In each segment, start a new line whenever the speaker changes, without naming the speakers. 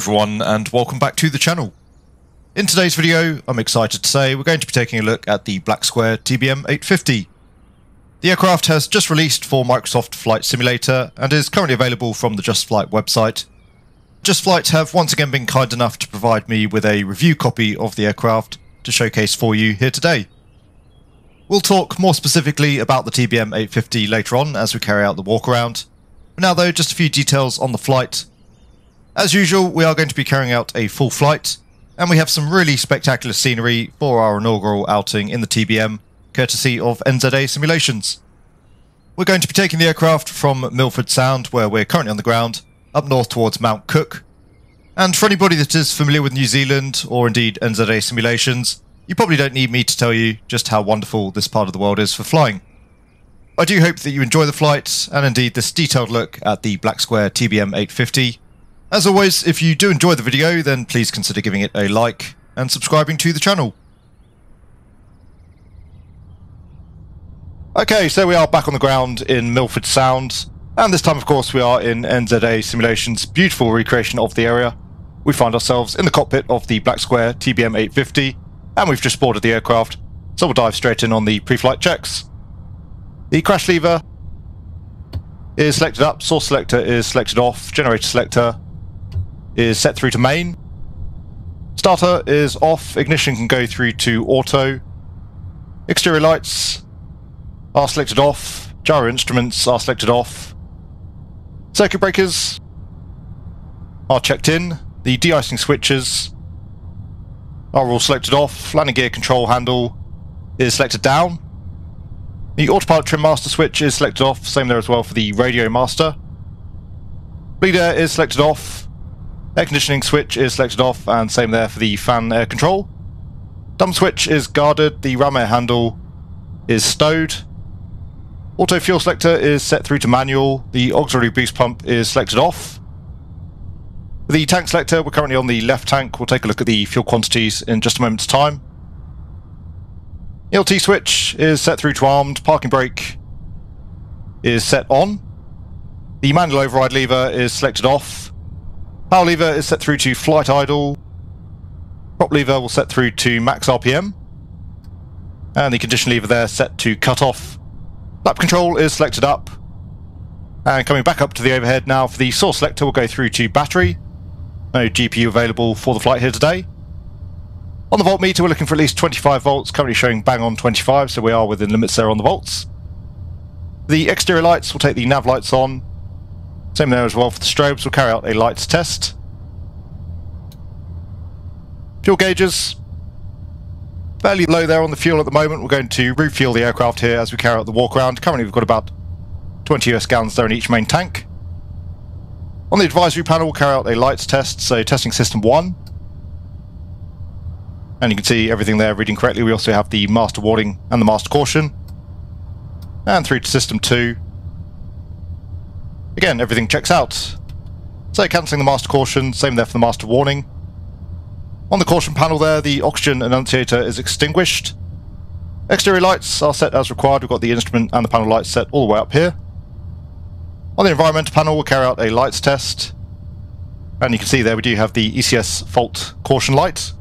Everyone and welcome back to the channel. In today's video, I'm excited to say we're going to be taking a look at the Black Square TBM 850. The aircraft has just released for Microsoft Flight Simulator and is currently available from the Just Flight website. Just Flight have once again been kind enough to provide me with a review copy of the aircraft to showcase for you here today. We'll talk more specifically about the TBM 850 later on as we carry out the walk around. For now though, just a few details on the flight. As usual, we are going to be carrying out a full flight, and we have some really spectacular scenery for our inaugural outing in the TBM, courtesy of NZA Simulations. We're going to be taking the aircraft from Milford Sound, where we're currently on the ground, up north towards Mount Cook. And for anybody that is familiar with New Zealand, or indeed NZA Simulations, you probably don't need me to tell you just how wonderful this part of the world is for flying. I do hope that you enjoy the flight, and indeed this detailed look at the Black Square TBM 850. As always, if you do enjoy the video, then please consider giving it a like and subscribing to the channel. Okay, so we are back on the ground in Milford Sound, and this time, of course, we are in NZA Simulations' beautiful recreation of the area. We find ourselves in the cockpit of the Black Square TBM 850, and we've just boarded the aircraft, so we'll dive straight in on the pre-flight checks. The crash lever is selected up, source selector is selected off, generator selector is set through to main. Starter is off, ignition can go through to auto. Exterior lights are selected off, gyro instruments are selected off. Circuit breakers are checked in, the de-icing switches are all selected off, landing gear control handle is selected down. The autopilot trim master switch is selected off, same there as well for the radio master. Bleed air is selected off, air conditioning switch is selected off, and same there for the fan air control. Dump switch is guarded, the ram air handle is stowed. Auto fuel selector is set through to manual, the auxiliary boost pump is selected off. The tank selector, we're currently on the left tank, we'll take a look at the fuel quantities in just a moment's time. ELT switch is set through to armed, parking brake is set on. The manual override lever is selected off. Power lever is set through to flight idle. Prop lever will set through to max RPM. And the condition lever there set to cut off. Lap control is selected up. And coming back up to the overhead now for the source selector we'll go through to battery. No GPU available for the flight here today. On the voltmeter, we're looking for at least 25 volts, currently showing bang on 25, so we are within limits there on the volts. The exterior lights will take the nav lights on. Same there as well for the strobes, we'll carry out a lights test. Fuel gauges. Fairly low there on the fuel at the moment. We're going to refuel the aircraft here as we carry out the walk around. Currently we've got about 20 US gallons there in each main tank. On the advisory panel, we'll carry out a lights test, so testing system 1. And you can see everything there reading correctly. We also have the master warning and the master caution. And through to system 2. Again, everything checks out. So cancelling the master caution, same there for the master warning. On the caution panel there, the oxygen annunciator is extinguished. Exterior lights are set as required. We've got the instrument and the panel lights set all the way up here. On the environmental panel, we'll carry out a lights test. And you can see there we do have the ECS fault caution light.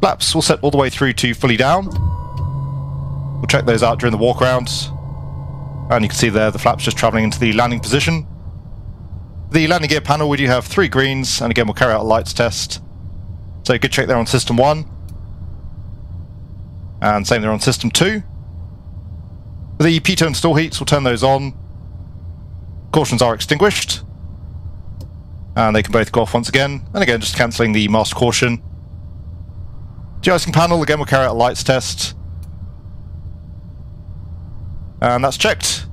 Flaps will set all the way through to fully down. We'll check those out during the walk around. And you can see there the flaps just travelling into the landing position. The landing gear panel, we do have three greens, and again we'll carry out a lights test. So good check there on system 1. And same there on system 2. The pitot stall heats, we'll turn those on. Cautions are extinguished. And they can both go off once again. And again, just cancelling the master caution. De-icing panel, again we'll carry out a lights test. And that's checked.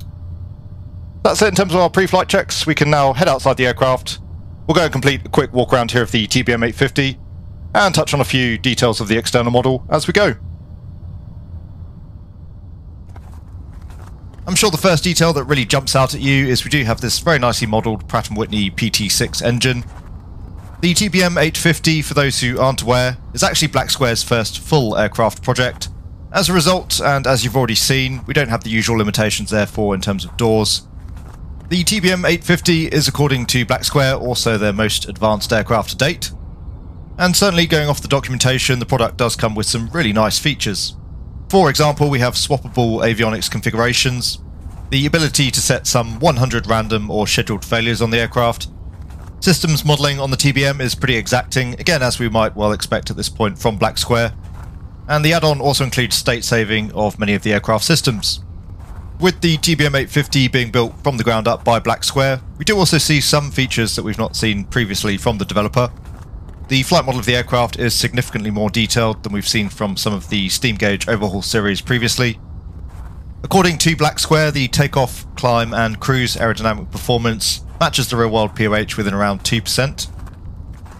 That's it in terms of our pre-flight checks. We can now head outside the aircraft. We'll go and complete a quick walk around here of the TBM 850 and touch on a few details of the external model as we go. I'm sure the first detail that really jumps out at you is we do have this very nicely modelled Pratt & Whitney PT6 engine. The TBM 850, for those who aren't aware, is actually Black Square's first full aircraft project. As a result, and as you've already seen, we don't have the usual limitations therefore in terms of doors. The TBM 850 is, according to Black Square, also their most advanced aircraft to date. And certainly, going off the documentation, the product does come with some really nice features. For example, we have swappable avionics configurations, the ability to set some 100 random or scheduled failures on the aircraft. Systems modelling on the TBM is pretty exacting, again as we might well expect at this point from Black Square, and the add-on also includes state saving of many of the aircraft systems. With the TBM 850 being built from the ground up by Black Square, we do also see some features that we've not seen previously from the developer. The flight model of the aircraft is significantly more detailed than we've seen from some of the steam gauge overhaul series previously. According to Black Square, the takeoff, climb and cruise aerodynamic performance matches the real-world POH within around 2%.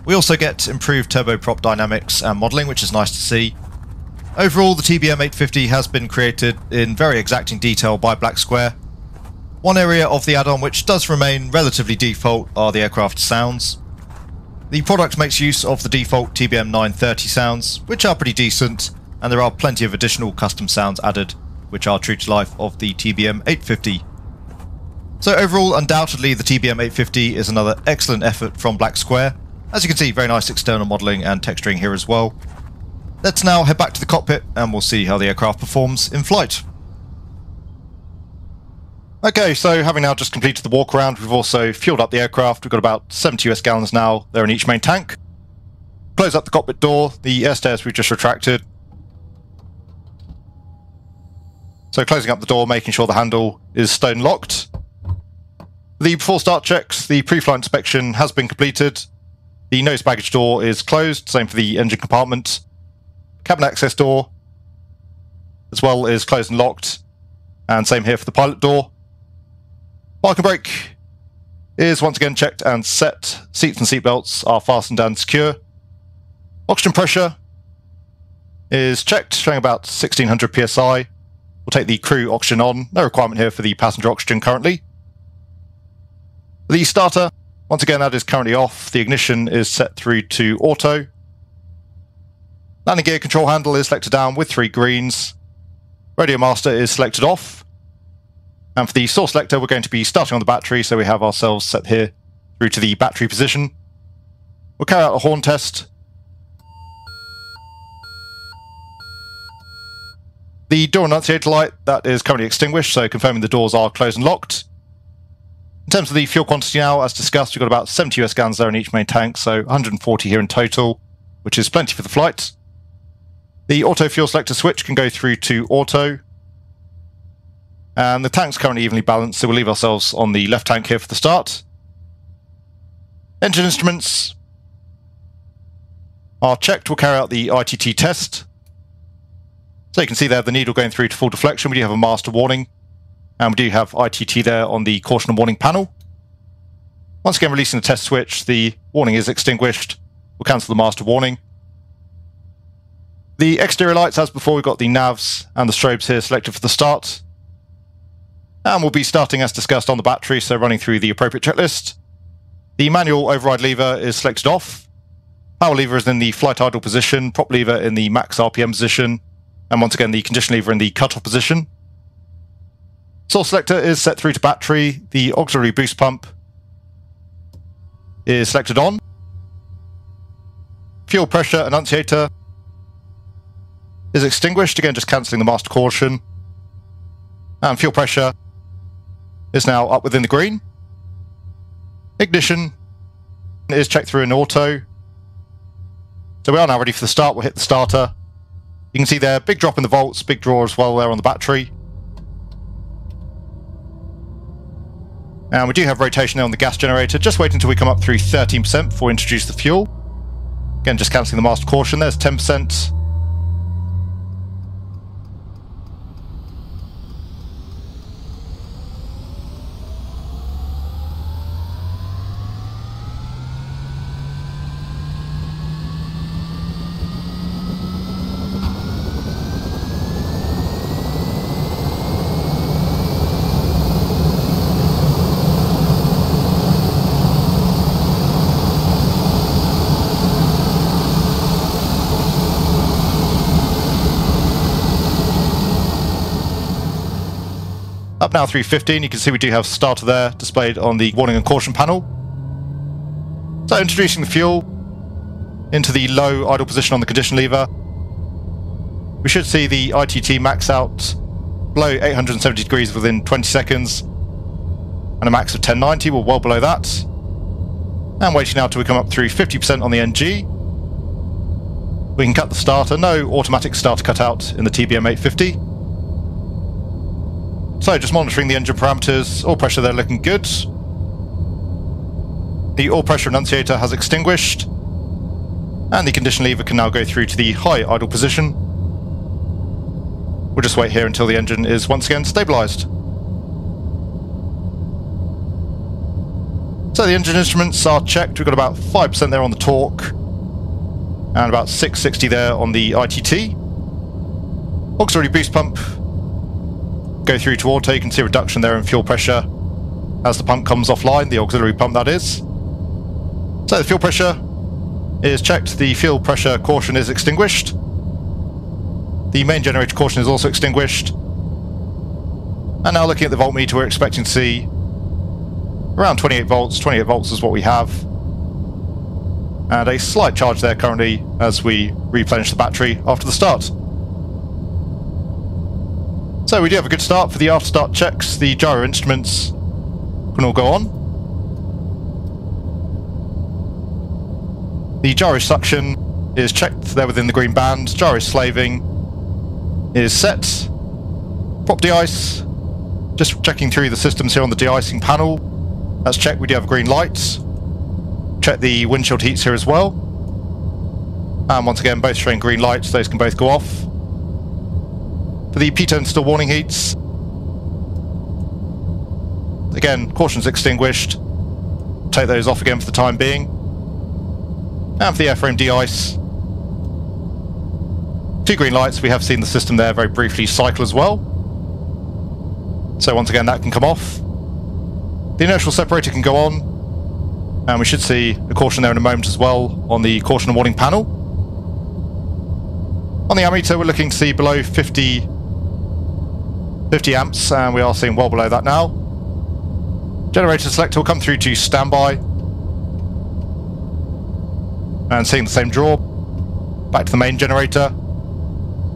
We also get improved turboprop dynamics and modelling, which is nice to see, Overall, the TBM 850 has been created in very exacting detail by Black Square. One area of the add-on which does remain relatively default are the aircraft sounds. The product makes use of the default TBM 930 sounds, which are pretty decent, and there are plenty of additional custom sounds added, which are true to life of the TBM 850. So overall, undoubtedly the TBM 850 is another excellent effort from Black Square. As you can see, very nice external modelling and texturing here as well. Let's now head back to the cockpit and we'll see how the aircraft performs in flight. Okay, so having now just completed the walk around, we've also fueled up the aircraft. We've got about 70 US gallons now. They're in each main tank. Close up the cockpit door. The air stairs we've just retracted. So closing up the door, making sure the handle is stone locked. The before start checks, the pre-flight inspection has been completed. The nose baggage door is closed, same for the engine compartment cabin access door, as well is closed and locked, and same here for the pilot door. Park and brake is once again checked and set. Seats and seatbelts are fastened and secure. Oxygen pressure is checked, showing about 1600 psi. We'll take the crew oxygen on. No requirement here for the passenger oxygen currently. The starter, once again, that is currently off. The ignition is set through to auto. Landing gear control handle is selected down with three greens. Radio master is selected off. And for the source selector, we're going to be starting on the battery, so we have ourselves set here through to the battery position. We'll carry out a horn test. The door annunciator light, that is currently extinguished, so confirming the doors are closed and locked. In terms of the fuel quantity now, as discussed, we've got about 70 US gallons there in each main tank, so 140 here in total, which is plenty for the flight. The auto fuel selector switch can go through to auto. And the tank's currently evenly balanced, so we'll leave ourselves on the left tank here for the start. Engine instruments are checked. We'll carry out the ITT test. So you can see there the needle going through to full deflection. We do have a master warning. And we do have ITT there on the caution and warning panel. Once again, releasing the test switch, the warning is extinguished. We'll cancel the master warning. The exterior lights, as before, we've got the navs and the strobes here selected for the start. And we'll be starting as discussed on the battery, so running through the appropriate checklist. The manual override lever is selected off. Power lever is in the flight idle position, prop lever in the max RPM position, and once again the condition lever in the cutoff position. Source selector is set through to battery. The auxiliary boost pump is selected on. Fuel pressure annunciator is extinguished. Again, just cancelling the master caution. And fuel pressure is now up within the green. Ignition is checked through in auto. So we are now ready for the start. We'll hit the starter. You can see there, big drop in the volts, big draw as well there on the battery. And we do have rotation there on the gas generator. Just wait until we come up through 13% before we introduce the fuel. Again, just cancelling the master caution. There's 10%. Up now 315, you can see we do have starter there displayed on the warning and caution panel. So introducing the fuel into the low idle position on the condition lever. We should see the ITT max out below 870 degrees within 20 seconds and a max of 1090, we're well below that. And waiting now till we come up through 50% on the NG. We can cut the starter, no automatic starter cutout in the TBM 850. So just monitoring the engine parameters, all pressure there looking good. The oil pressure annunciator has extinguished, and the condition lever can now go through to the high idle position. We'll just wait here until the engine is once again stabilised. So the engine instruments are checked, we've got about 5% there on the torque, and about 660 there on the ITT. Auxiliary boost pump go through to auto, you can see a reduction there in fuel pressure as the pump comes offline, the auxiliary pump that is. So the fuel pressure is checked, the fuel pressure caution is extinguished. The main generator caution is also extinguished. And now looking at the voltmeter, we're expecting to see around 28 volts. 28 volts is what we have. And a slight charge there currently as we replenish the battery after the start. So we do have a good start for the after start checks. The gyro instruments can all go on. The gyro suction is checked there within the green band. Gyro slaving is set. Prop de-ice. Just checking through the systems here on the de-icing panel. That's checked, we do have green lights. Check the windshield heats here as well. And once again, both showing green lights, those can both go off. For the stall warning heats, again, caution's extinguished. Take those off again for the time being. And for the airframe de-ice, two green lights. We have seen the system there very briefly cycle as well. So once again, that can come off. The inertial separator can go on, and we should see a caution there in a moment as well on the caution and warning panel. On the ammeter, we're looking to see below 50 50 amps, and we are seeing well below that now. Generator selector will come through to standby. And seeing the same draw. Back to the main generator.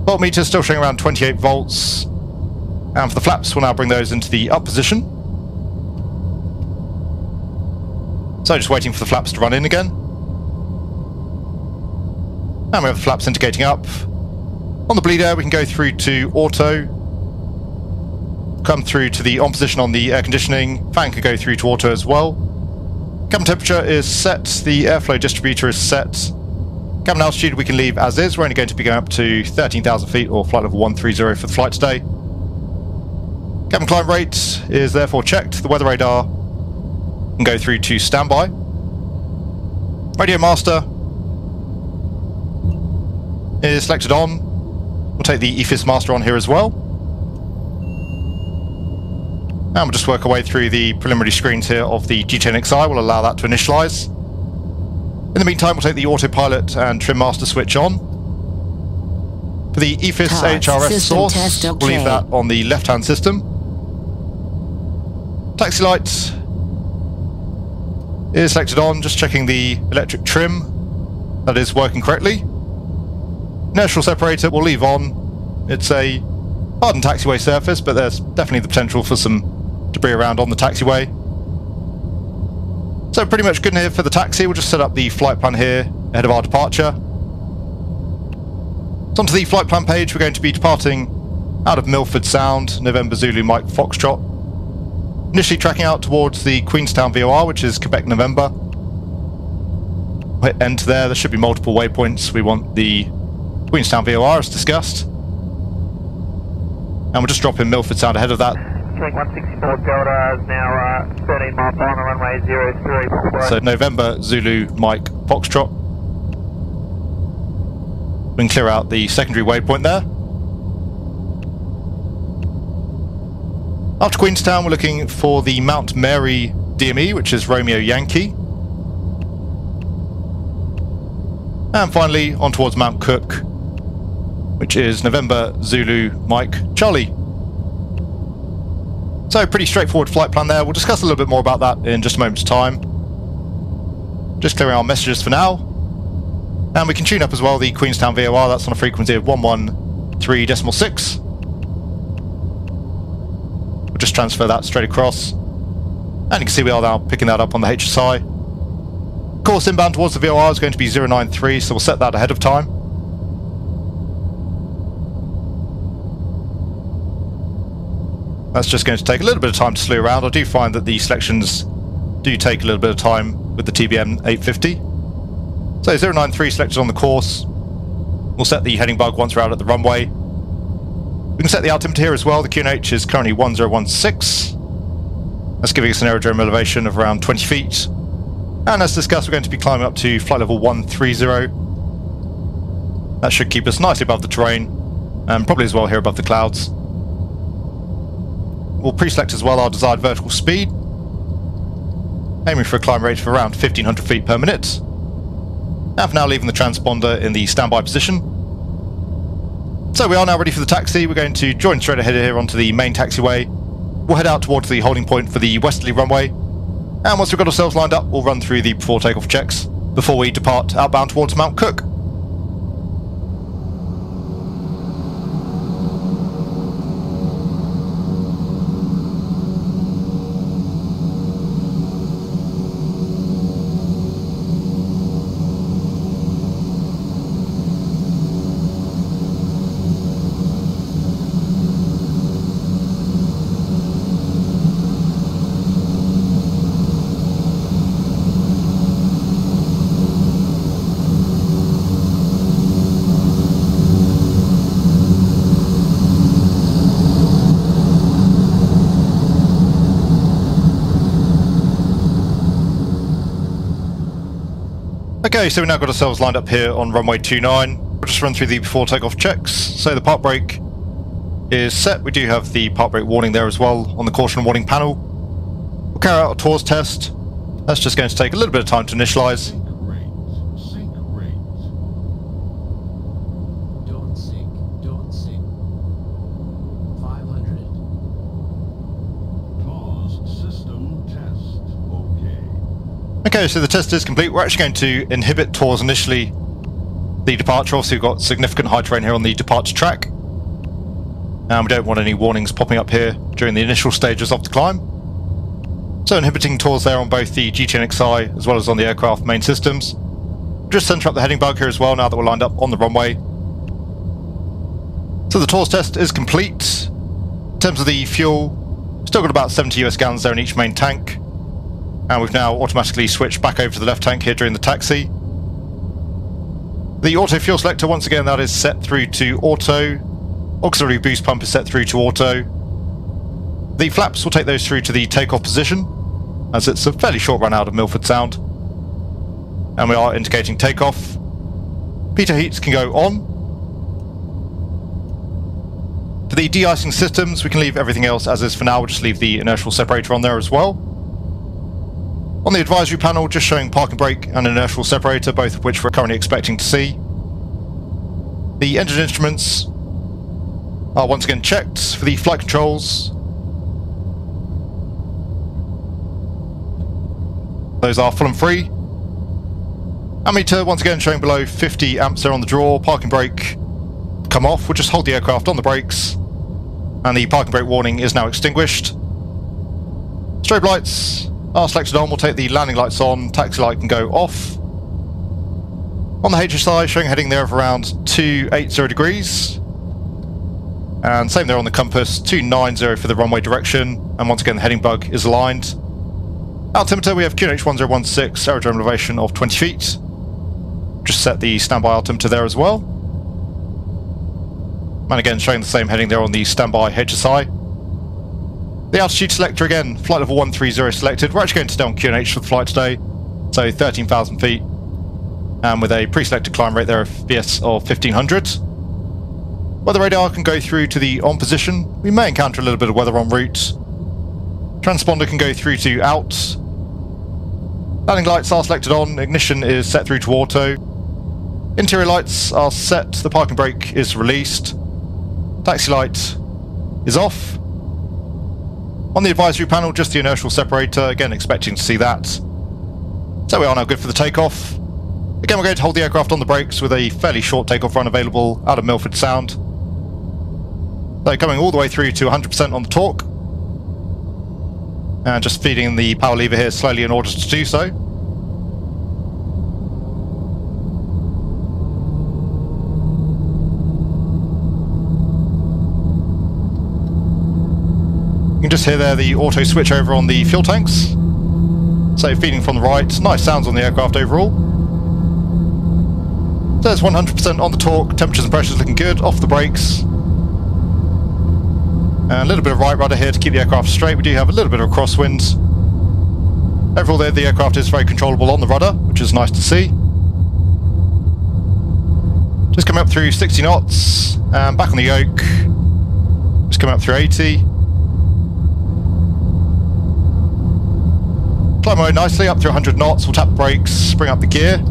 Voltmeter still showing around 28 volts. And for the flaps, we'll now bring those into the up position. So just waiting for the flaps to run in again. And we have the flaps indicating up. On the bleed air, we can go through to auto, come through to the on position on the air conditioning. Fan can go through to auto as well. Cabin temperature is set. The airflow distributor is set. Cabin altitude we can leave as is. We're only going to be going up to 13,000 feet or flight level 130 for the flight today. Cabin climb rate is therefore checked. The weather radar can go through to standby. Radio master is selected on. We'll take the EFIS master on here as well. And we'll just work our way through the preliminary screens here of the GTNXI. We'll allow that to initialize. In the meantime, we'll take the autopilot and trim master switch on. For the EFIS
Cards, AHRS
source,
test
we'll leave that on the left-hand system. Taxi lights is selected on, just checking the electric trim that is working correctly. Inertial separator we'll leave on. It's a hardened taxiway surface, but there's definitely the potential for some debris around on the taxiway. So pretty much good here for the taxi. We'll just set up the flight plan here ahead of our departure. So onto the flight plan page, we're going to be departing out of Milford Sound, November Zulu Mike Foxtrot. Initially tracking out towards the Queenstown VOR, which is Quebec November. Hit enter there, there should be multiple waypoints. We want the Queenstown VOR as discussed. And we'll just drop in Milford Sound ahead of that.
King 164 Delta is now uh, 13 mile final runway 03.
So November Zulu Mike Foxtrot. We can clear out the secondary waypoint there. After Queenstown, we're looking for the Mount Mary DME, which is Romeo Yankee. And finally, on towards Mount Cook, which is November Zulu Mike Charlie. So pretty straightforward flight plan there. We'll discuss a little bit more about that in just a moment's time. Just clearing our messages for now. And we can tune up as well the Queenstown VOR, that's on a frequency of 113.6. We'll just transfer that straight across. And you can see we are now picking that up on the HSI. Course inbound towards the VOR is going to be 093, so we'll set that ahead of time. That's just going to take a little bit of time to slew around. I do find that the selections do take a little bit of time with the TBM 850. So 093 selected on the course. We'll set the heading bug once we're out at the runway. We can set the altimeter here as well. The QNH is currently 1016. That's giving us an aerodrome elevation of around 20 feet. And as discussed, we're going to be climbing up to flight level 130. That should keep us nicely above the terrain, and probably as well here above the clouds. We'll pre-select as well our desired vertical speed, aiming for a climb rate of around 1500 feet per minute. And for now leaving the transponder in the standby position. So we are now ready for the taxi, we're going to join straight ahead here onto the main taxiway. We'll head out towards the holding point for the westerly runway, and once we've got ourselves lined up, we'll run through the before takeoff checks before we depart outbound towards Mount Cook. Okay, so we've now got ourselves lined up here on runway 29. We'll just run through the before takeoff checks. So the park brake is set. We do have the park brake warning there as well on the caution warning panel. We'll carry out a TAWS test. That's just going to take a little bit of time to initialize. Okay, so the test is complete. We're actually going to inhibit TAWS initially the departure. Obviously, we've got significant high terrain here on the departure track. And we don't want any warnings popping up here during the initial stages of the climb. So inhibiting TAWS there on both the GTNXI as well as on the aircraft main systems. Just center up the heading bug here as well now that we're lined up on the runway. So the TAWS test is complete. In terms of the fuel, still got about 70 US gallons there in each main tank. And we've now automatically switched back over to the left tank here during the taxi. The auto fuel selector, once again, that is set through to auto. Auxiliary boost pump is set through to auto. The flaps will take those through to the takeoff position, as it's a fairly short run out of Milford Sound. And we are indicating takeoff. Pitot heats can go on. For the de-icing systems, we can leave everything else as is for now. We'll just leave the inertial separator on there as well. On the advisory panel, just showing parking brake and inertial separator, both of which we're currently expecting to see. The engine instruments are once again checked for the flight controls. Those are full and free. Ammeter once again showing below 50 amps there on the draw. Parking brake come off. We'll just hold the aircraft on the brakes. And the parking brake warning is now extinguished. Strobe lights are selected on, we'll take the landing lights on, taxi light can go off. On the HSI, showing heading there of around 280 degrees. And same there on the compass, 290 for the runway direction. And once again, the heading bug is aligned. Altimeter, we have QNH 1016, aerodrome elevation of 20 feet. Just set the standby altimeter to there as well. And again, showing the same heading there on the standby HSI. The altitude selector again, flight level 130 selected. We're actually going to stay on QNH for the flight today, so 13,000 feet, and with a pre-selected climb rate there of VS of 1500. Weather radar can go through to the on position. We may encounter a little bit of weather en route. Transponder can go through to out. Landing lights are selected on, ignition is set through to auto. Interior lights are set, the parking brake is released. Taxi light is off. On the advisory panel, just the inertial separator, again expecting to see that. So we are now good for the takeoff. Again, we're going to hold the aircraft on the brakes with a fairly short takeoff run available out of Milford Sound. So coming all the way through to 100% on the torque. And just feeding the power lever here slowly in order to do so. Just hear there the auto switch over on the fuel tanks. So feeding from the right, nice sounds on the aircraft overall. There's 100% on the torque, temperatures and pressures looking good, off the brakes. And a little bit of right rudder here to keep the aircraft straight. We do have a little bit of crosswind. Overall there, the aircraft is very controllable on the rudder, which is nice to see. Just coming up through 60 knots, and back on the yoke. Just coming up through 80. Climb away nicely up through 100 knots. We'll tap brakes, bring up the gear.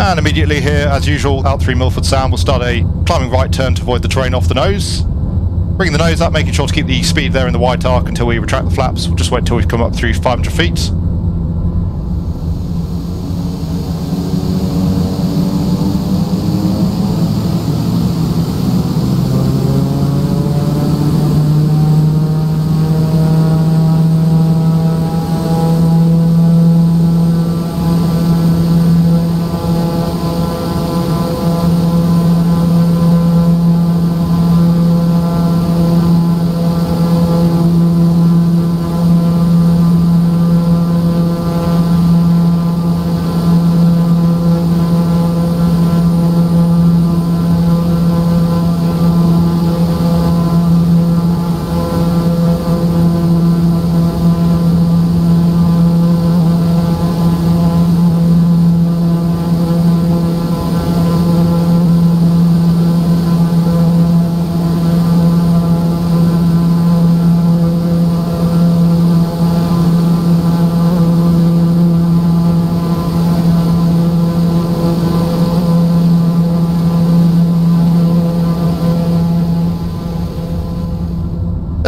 And immediately here, as usual, out through Milford Sound, we'll start a climbing right turn to avoid the terrain off the nose. Bringing the nose up, making sure to keep the speed there in the white arc until we retract the flaps. We'll just wait until we've come up through 500 feet.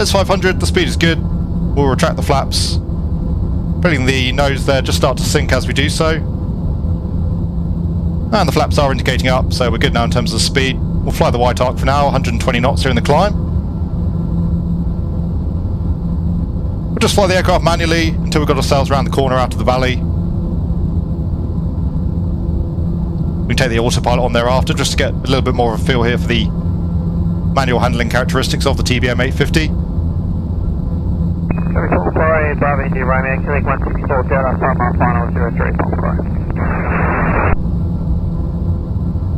There's 500, the speed is good. We'll retract the flaps. Putting the nose there, just start to sink as we do so. And the flaps are indicating up, so we're good now in terms of speed. We'll fly the white arc for now, 120 knots during the climb. We'll just fly the aircraft manually until we've got ourselves around the corner out of the valley. We can take the autopilot on thereafter just to get a little bit more of a feel here for the manual handling characteristics of the TBM 850.
Romeo, Quebec 164 Delta, start my final 03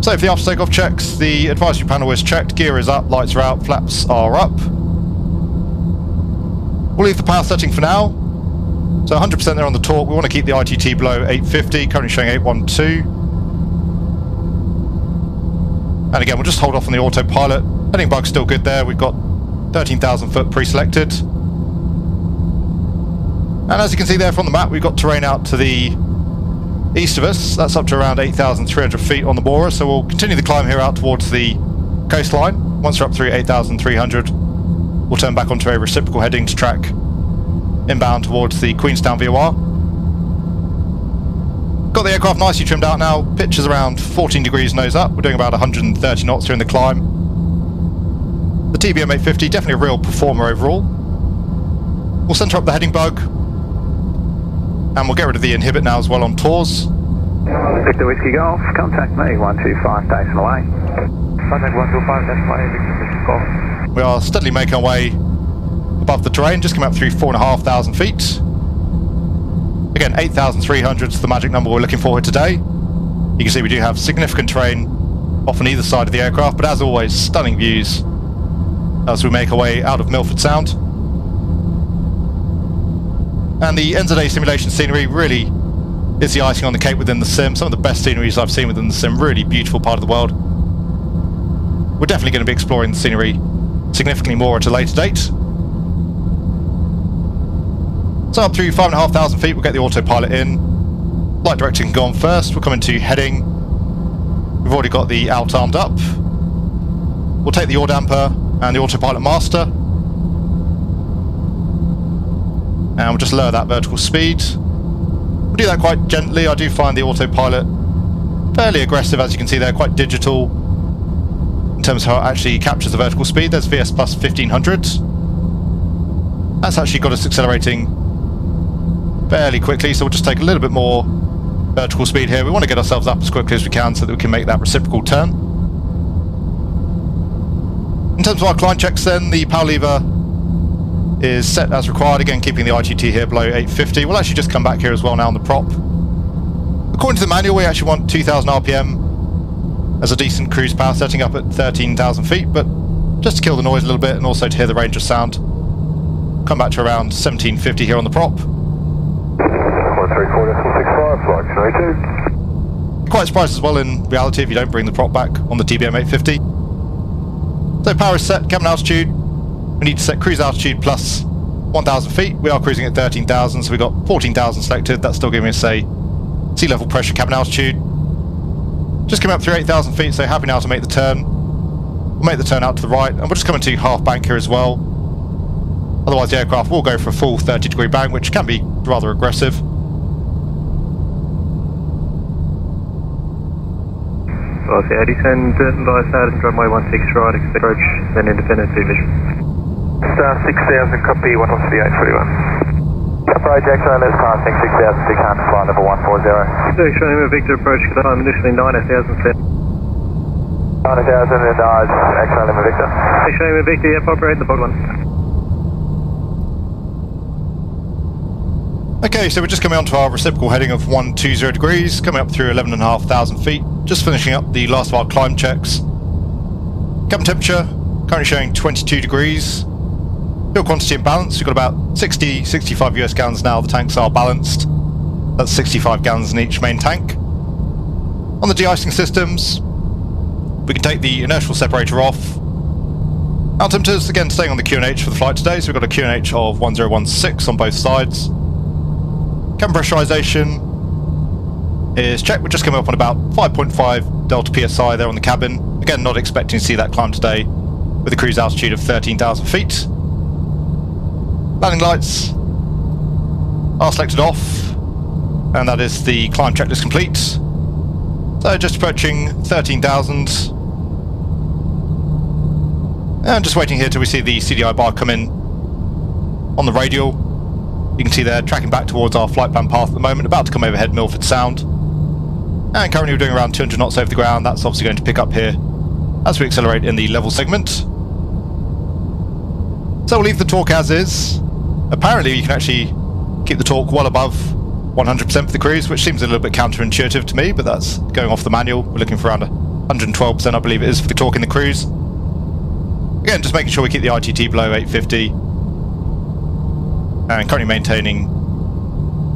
So for the after takeoff checks, the advisory panel is checked, gear is up, lights are out, flaps are up. We'll leave the power setting for now. So 100% there on the torque, we want to keep the ITT below 850, currently showing 812. And again, we'll just hold off on the autopilot. Heading bug's still good there, we've got 13,000 foot pre-selected. And as you can see there from the map, we've got terrain out to the east of us. That's up to around 8,300 feet on the borer, so we'll continue the climb here out towards the coastline. Once we're up through 8,300, we'll turn back onto a reciprocal heading to track inbound towards the Queenstown VOR. Got the aircraft nicely trimmed out now, pitch is around 14 degrees nose up, we're doing about 130 knots during the climb. The TBM 850, definitely a real performer overall. We'll centre up the heading bug, and we'll get rid of the inhibit now as well on TAWS.
Victor Whiskey Golf, contact me, 125 station away.
Contact 125, that's my Victor Whiskey Golf.
We are steadily making our way above the terrain, just coming up through 4,500 feet. Again, 8,300 is the magic number we're looking for here today. You can see we do have significant terrain off on either side of the aircraft, but as always, stunning views as we make our way out of Milford Sound. And the NZA Simulation scenery really is the icing on the cake within the sim. Some of the best sceneries I've seen within the sim. Really beautiful part of the world. We're definitely going to be exploring the scenery significantly more at a later date. So up through 5,500 feet, we'll get the autopilot in. Flight director can go on first. We'll come into heading. We've already got the alt armed up. We'll take the yaw damper and the autopilot master. And we'll just lower that vertical speed. We'll do that quite gently. I do find the autopilot fairly aggressive, as you can see there, quite digital in terms of how it actually captures the vertical speed. There's VS plus 1500. That's actually got us accelerating fairly quickly, so we'll just take a little bit more vertical speed here. We want to get ourselves up as quickly as we can so that we can make that reciprocal turn. In terms of our climb checks then, the power lever is set as required, again keeping the ITT here below 850. We'll actually just come back here as well now on the prop. According to the manual we actually want 2000 RPM as a decent cruise power setting up at 13,000 feet, but just to kill the noise a little bit and also to hear the range of sound, come back to around 1750 here on the prop.
134.65,
Quite surprised as well in reality if you don't bring the prop back on the TBM 850. So power is set, cabin altitude. We need to set cruise altitude plus 1,000 feet. We are cruising at 13,000, so we've got 14,000 selected. That's still giving us a sea level pressure cabin altitude. Just coming up through 8,000 feet, so happy now to make the turn. We'll make the turn out to the right, and we're just coming to half bank here as well. Otherwise the aircraft will go for a full 30 degree bank, which can be rather aggressive.
80, send by runway 16 right, expect approach, then independent vision.
Star 6000, copy 13841.
Approach X-ray, let's passing 6,000, 600, flight level 140.
X-ray Lima Victor approach, time initially 90,000 feet.
90,000 and uh, Dodge, X-ray Lima Victor.
X-ray Lima Victor, yep, operate the pod one.
Okay, so we're just coming onto our reciprocal heading of 120 degrees, coming up through 11,500 feet, just finishing up the last of our climb checks. Cabin temperature, currently showing 22 degrees. Fuel quantity and balance, we've got about 60, 65 US gallons now, the tanks are balanced. That's 65 gallons in each main tank. On the de-icing systems, we can take the inertial separator off. Altimeters, again staying on the QNH for the flight today, so we've got a QNH of 1016 on both sides. Cabin pressurization is checked. We're just coming up on about 5.5 delta psi there on the cabin. Again, not expecting to see that climb today with a cruise altitude of 13,000 feet. Landing lights are selected off, and that is the climb checklist complete. So just approaching 13,000. And just waiting here till we see the CDI bar come in on the radial. You can see they're tracking back towards our flight plan path at the moment, about to come overhead Milford Sound. And currently we're doing around 200 knots over the ground. That's obviously going to pick up here as we accelerate in the level segment. So we'll leave the torque as is. Apparently you can actually keep the torque well above 100% for the cruise, which seems a little bit counterintuitive to me, but that's going off the manual. We're looking for around 112%, I believe it is, for the torque in the cruise. Again, just making sure we keep the ITT below 850 and currently maintaining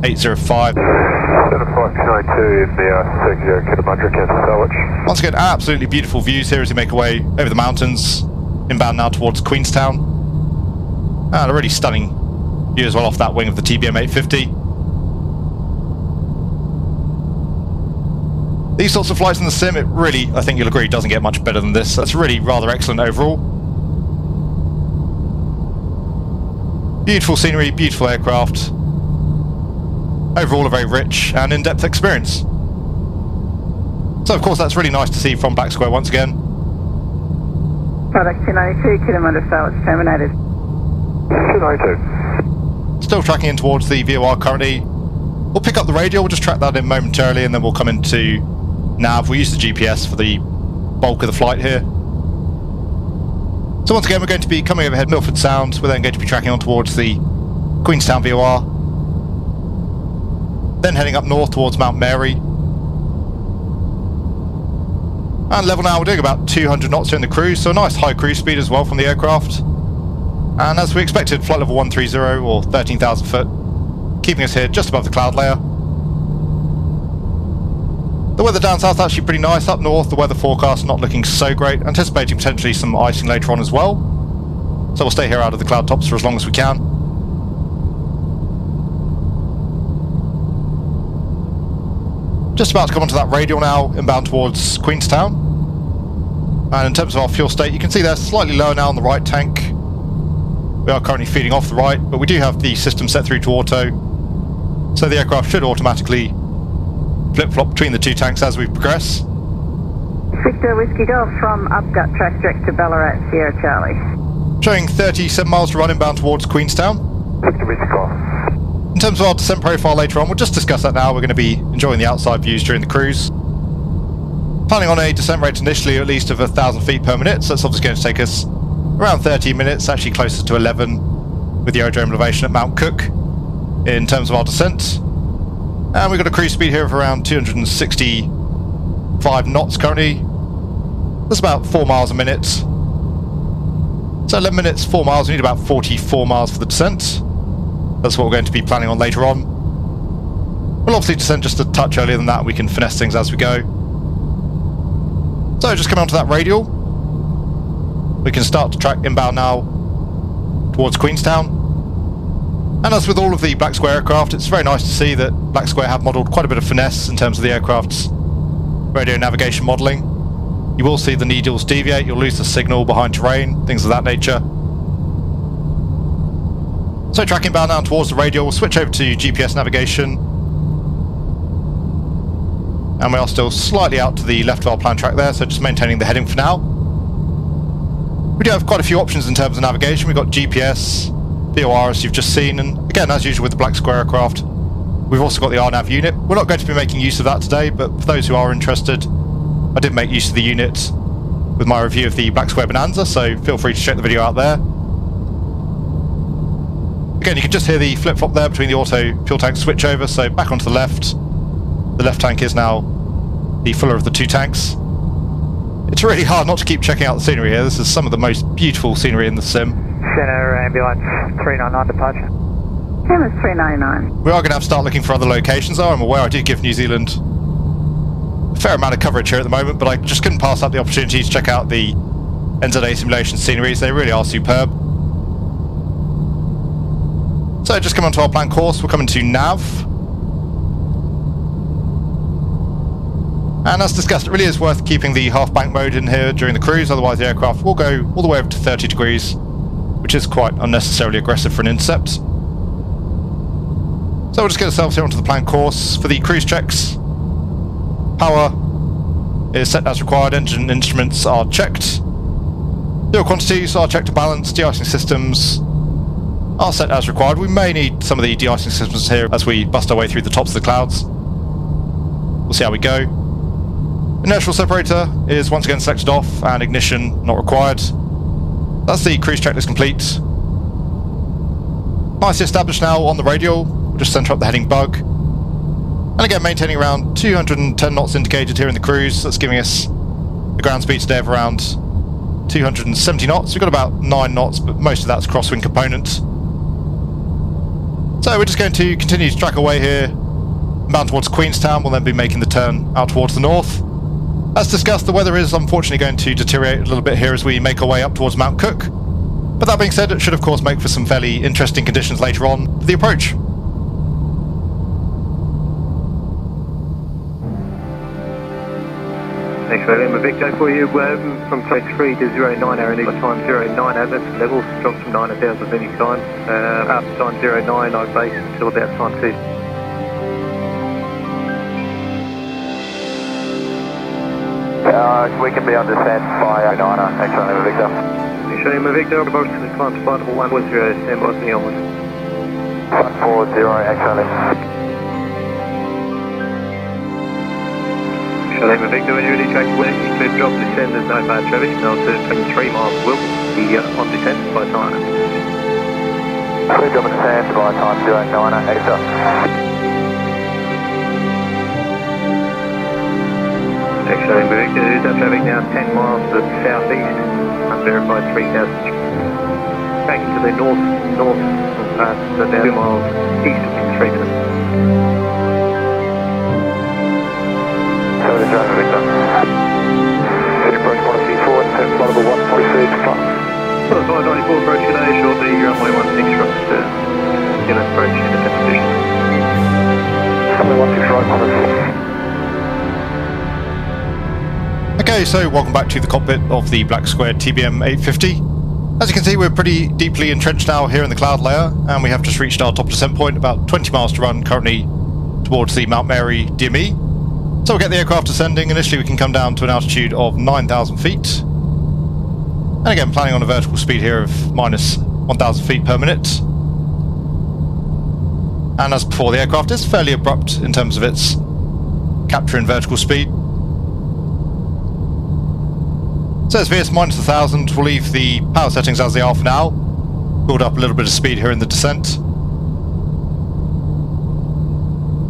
805.
7592 in the uh.
Once again, absolutely beautiful views here as we make our way over the mountains, inbound now towards Queenstown. And a really stunning view as well off that wing of the TBM 850. These sorts of flights in the sim, it really, I think you'll agree, doesn't get much better than this. That's really rather excellent overall. Beautiful scenery, beautiful aircraft. Overall, a very rich and in-depth experience. So, of course, that's really nice to see from Black Square once again.
Product 292, kilometre sales terminated.
292.
Still tracking in towards the VOR currently. We'll pick up the radio, we'll just track that in momentarily, and then we'll come into nav. We'll use the GPS for the bulk of the flight here. So once again, we're going to be coming overhead Milford Sound. We're then going to be tracking on towards the Queenstown VOR. Then heading up north towards Mount Mary. And level now, we're doing about 200 knots during the cruise, so a nice high cruise speed as well from the aircraft. And as we expected, flight level 130 or 13,000 foot, keeping us here just above the cloud layer. The weather down south is actually pretty nice. Up north, the weather forecast not looking so great. Anticipating potentially some icing later on as well. So we'll stay here out of the cloud tops for as long as we can. Just about to come onto that radial now, inbound towards Queenstown. And in terms of our fuel state, you can see they're slightly lower now on the right tank. We are currently feeding off the right, but we do have the system set through to auto, so the aircraft should automatically flip-flop between the two tanks as we progress.
Victor Whiskey Golf from Upgut track direct to Ballarat, Sierra Charlie.
Showing 37 miles to run inbound towards Queenstown.
Victor Whiskey Golf.
In terms of our descent profile later on, we'll just discuss that now. We're going to be enjoying the outside views during the cruise. Planning on a descent rate initially at least of 1,000 feet per minute, so that's obviously going to take us around 13 minutes, actually closer to 11 with the aerodrome elevation at Mount Cook in terms of our descent. And we've got a cruise speed here of around 265 knots currently. That's about 4 miles a minute. So 11 minutes, 4 miles, we need about 44 miles for the descent. That's what we're going to be planning on later on. We'll obviously descend just a touch earlier than that, we can finesse things as we go. So just coming onto that radial, we can start to track inbound now towards Queenstown. And as with all of the Black Square aircraft, it's very nice to see that Black Square have modelled quite a bit of finesse in terms of the aircraft's radio navigation modelling. You will see the needles deviate, you'll lose the signal behind terrain, things of that nature. So tracking bound now towards the radio, we'll switch over to GPS navigation. And we are still slightly out to the left of our plan track there, so just maintaining the heading for now. We do have quite a few options in terms of navigation. We've got GPS, VOR as you've just seen, and again, as usual with the Black Square aircraft, we've also got the RNAV unit. We're not going to be making use of that today, but for those who are interested, I did make use of the unit with my review of the Black Square Bonanza, so feel free to check the video out there. Again, you can just hear the flip-flop there between the auto fuel tank switchover, so back onto the left. The left tank is now the fuller of the two tanks. It's really hard not to keep checking out the scenery here. This is some of the most beautiful scenery in the sim.
Center ambulance 399 departure.
MS 399.
We are going to have to start looking for other locations though. I'm aware I did give New Zealand a fair amount of coverage here at the moment, but I just couldn't pass up the opportunity to check out the NZA simulation sceneries. They really are superb. So just come onto our planned course. We're coming to Nav. And as discussed, it really is worth keeping the half bank mode in here during the cruise, otherwise the aircraft will go all the way up to 30 degrees, which is quite unnecessarily aggressive for an intercept. So we'll just get ourselves here onto the planned course for the cruise checks. Power is set as required, engine instruments are checked. Fuel quantities are checked to balance, de-icing systems are set as required. We may need some of the de-icing systems here as we bust our way through the tops of the clouds. We'll see how we go. Inertial separator is once again selected off and ignition not required. That's the cruise checklist complete. Nicely established now on the radial. We'll just center up the heading bug. And again, maintaining around 210 knots indicated here in the cruise. That's giving us a ground speed today of around 270 knots. We've got about 9 knots, but most of that's crosswind component. So we're just going to continue to track away here, bound towards Queenstown. We'll then be making the turn out towards the north. As discussed, the weather is unfortunately going to deteriorate a little bit here as we make our way up towards Mount Cook. But that being said, it should of course make for some fairly interesting conditions later on for the approach.
Thanks, Lima Victor for you um, from place 3 to 09 hour and time 09 hour, that's levels, drops from 9 at any time. Uh, after time 09 I base until about time 2.
Uh, we can be on descent by 09er, X-ray Lima Victor.
X-ray Lima Victor, about to the climb level 110, stand by the onwards.
140, X-ray Lima.
X-ray Lima Victor, when you're ready, track west, clear drop, descend, there's no bad traffic, now to 23 miles, will be uh, on descent by time.
Clear drop and descent by time 09er, X-ray.
X-ray Victor, is that traffic now 10 miles to the southeast, unverified 3000. Back into the north, north so now 2 miles east of Treatment.
Seven is Driver Victor. Approach 1C4, descent flight level 143 to front.
Well, 594 approach today, shortly runway 16 right, uh, Zealand approach in the position.
Runway 16 right, 104.
Okay, so welcome back to the cockpit of the Black Square TBM 850. As you can see, we're pretty deeply entrenched now here in the cloud layer, and we have just reached our top descent point, about 20 miles to run currently towards the Mount Mary DME. So we'll get the aircraft descending. Initially, we can come down to an altitude of 9,000 feet. And again, planning on a vertical speed here of minus 1,000 feet per minute. And as before, the aircraft is fairly abrupt in terms of its capture in vertical speed. So it's VS minus 1000. We'll leave the power settings as they are for now. Build up a little bit of speed here in the descent.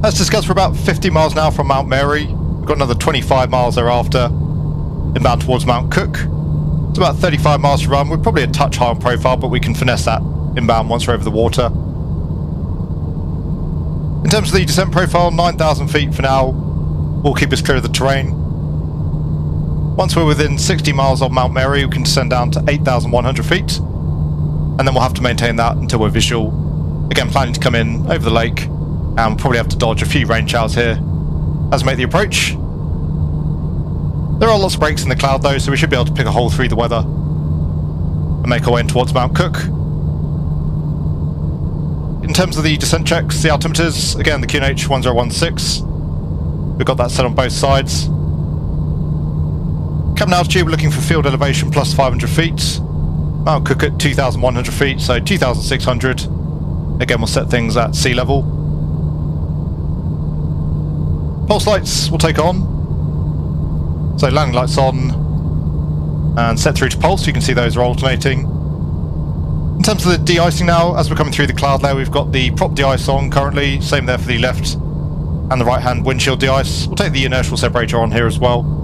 As discussed, we're about 50 miles now from Mount Mary. We've got another 25 miles thereafter inbound towards Mount Cook. It's about 35 miles to run. We're probably a touch high on profile, but we can finesse that inbound once we're over the water. In terms of the descent profile, 9,000 feet for now We'll keep us clear of the terrain. Once we're within 60 miles of Mount Mary, we can descend down to 8,100 feet, and then we'll have to maintain that until we're visual. Again, planning to come in over the lake, and we'll probably have to dodge a few rain showers here as we make the approach. There are lots of breaks in the cloud though, so we should be able to pick a hole through the weather and make our way in towards Mount Cook. In terms of the descent checks, the altimeters, again the QNH 1016, we've got that set on both sides. Coming altitude, we're looking for field elevation plus 500 feet. Mount Cook at 2,100 feet, so 2,600. Again, we'll set things at sea level. Pulse lights we'll take on. So landing lights on and set through to pulse. You can see those are alternating. In terms of the de-icing now, as we're coming through the cloud layer, we've got the prop de-ice on currently. Same there for the left and the right hand windshield de-ice. We'll take the inertial separator on here as well.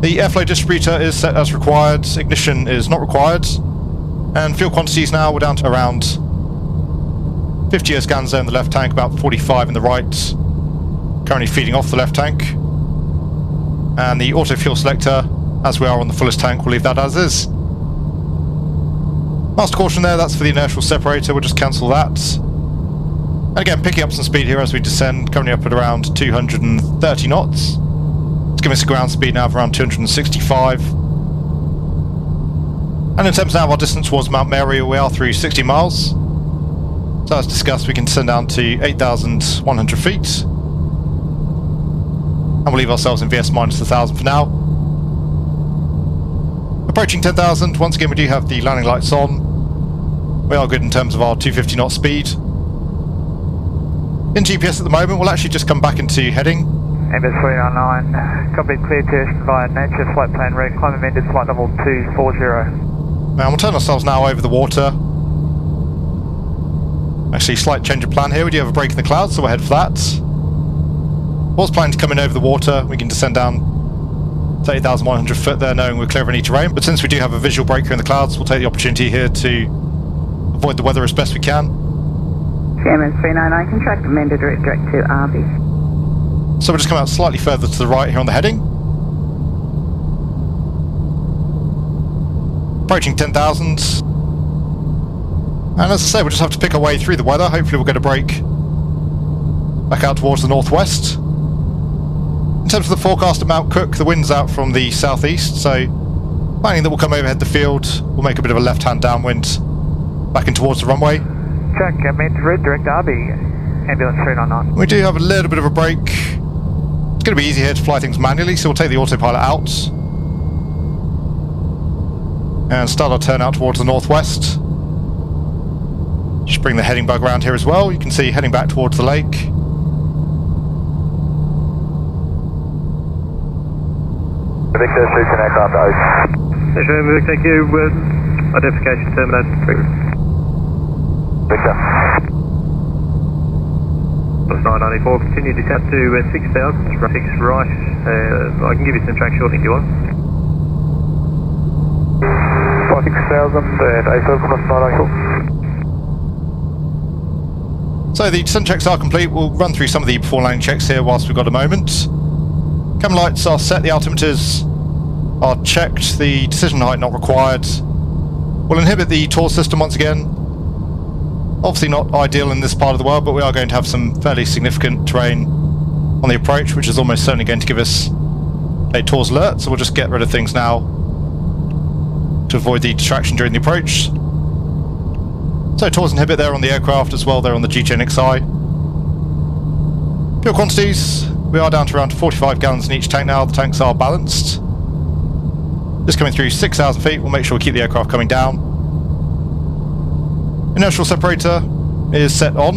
The airflow distributor is set as required, ignition is not required, and fuel quantities now we're down to around 50 years Ganzo in the left tank, about 45 in the right, currently feeding off the left tank. And the auto fuel selector, as we are on the fullest tank, we'll leave that as is. Master caution there, that's for the inertial separator, we'll just cancel that. And again, picking up some speed here as we descend, currently up at around 230 knots. It's giving us a ground speed now of around 265. And in terms of our distance towards Mount Mary, we are through 60 miles. So as discussed, we can descend down to 8,100 feet. And we'll leave ourselves in VS minus 1,000 for now. Approaching 10,000, once again we do have the landing lights on. We are good in terms of our 250 knot speed. In GPS at the moment, we'll actually just come back into heading
Ember 399, copy clear test via nature flight plan route, climb amended flight level 240.
Now we'll turn ourselves now over the water. Actually, slight change of plan here. We do have a break in the clouds, so we'll head for that. Was planning to come in over the water. We can descend down 30,100 foot there, knowing we're clear of any terrain. But since we do have a visual break here in the clouds, we'll take the opportunity here to avoid the weather as best we can.
Chairman 399, contract amended route direct to Arby.
So we'll just come out slightly further to the right here on the heading. Approaching 10,000. And as I say, we'll just have to pick our way through the weather. Hopefully we'll get a break back out towards the northwest. In terms of the forecast at Mount Cook, the wind's out from the southeast, so planning that we'll come overhead the field, we'll make a bit of a left-hand downwind back in towards the runway.
Check, amended route direct Arby, ambulance 399.
We do have a little bit of a break. It's going to be easy here to fly things manually, so we'll take the autopilot out. And start our turn out towards the northwest. Just bring the heading bug around here as well. You can see heading back towards the lake.
Victor, shooting aircraft out.
Station, thank you. Uh, identification terminated.
Victor.
Plus 994, continue descent to uh, 6,000, 6 right. Uh, I can give you some track shorting if you want.
6000 and ISO plus 994.
So the descent checks are complete. We'll run through some of the before landing checks here whilst we've got a moment. Cam lights are set, the altimeters are checked, the decision height not required. We'll inhibit the TAWS system once again. Obviously not ideal in this part of the world, but we are going to have some fairly significant terrain on the approach, which is almost certainly going to give us a TAWS alert, so we'll just get rid of things now. to avoid the distraction during the approach. So TAWS inhibit there on the aircraft as well there on the GTN-XI. Fuel quantities, we are down to around 45 gallons in each tank now, the tanks are balanced. Just coming through 6,000 feet, we'll make sure we keep the aircraft coming down. Inertial separator is set on.